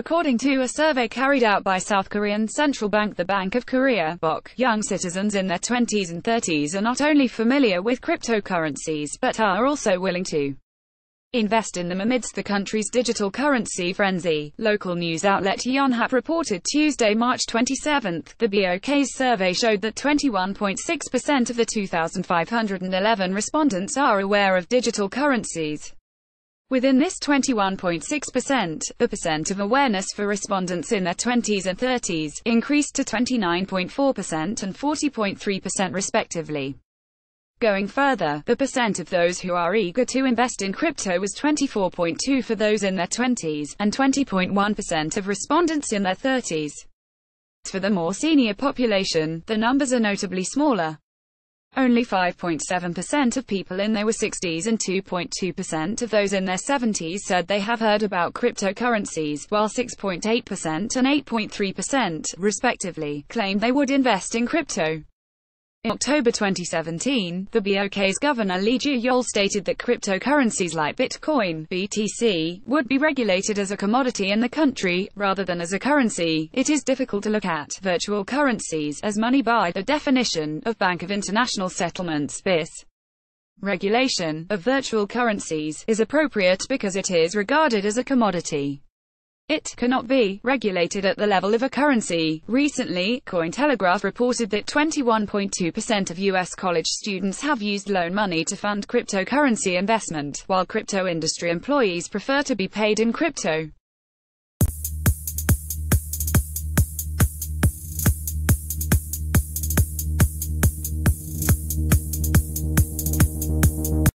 According to a survey carried out by South Korean Central Bank the Bank of Korea, BOK, young citizens in their 20s and 30s are not only familiar with cryptocurrencies, but are also willing to invest in them amidst the country's digital currency frenzy. Local news outlet Yonhap reported Tuesday, March 27. The BOK's survey showed that 21.6% of the 2,511 respondents are aware of digital currencies. Within this 21.6%, the percent of awareness for respondents in their 20s and 30s increased to 29.4% and 40.3% respectively. Going further, the percent of those who are eager to invest in crypto was 24.2 for those in their 20s, and 20.1% of respondents in their 30s. For the more senior population, the numbers are notably smaller. Only 5.7% of people in their 60s and 2.2% of those in their 70s said they have heard about cryptocurrencies, while 6.8% and 8.3%, respectively, claimed they would invest in crypto. In October 2017, the BOK's governor Lee Ju-yeol stated that cryptocurrencies like Bitcoin, BTC, would be regulated as a commodity in the country, rather than as a currency. It is difficult to look at virtual currencies as money by the definition of Bank of International Settlements, BIS. Regulation of virtual currencies is appropriate because it is regarded as a commodity. It cannot be regulated at the level of a currency. Recently, Cointelegraph reported that 21.2% of U.S. college students have used loan money to fund cryptocurrency investment, while crypto industry employees prefer to be paid in crypto.